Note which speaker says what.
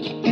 Speaker 1: Mm-hmm.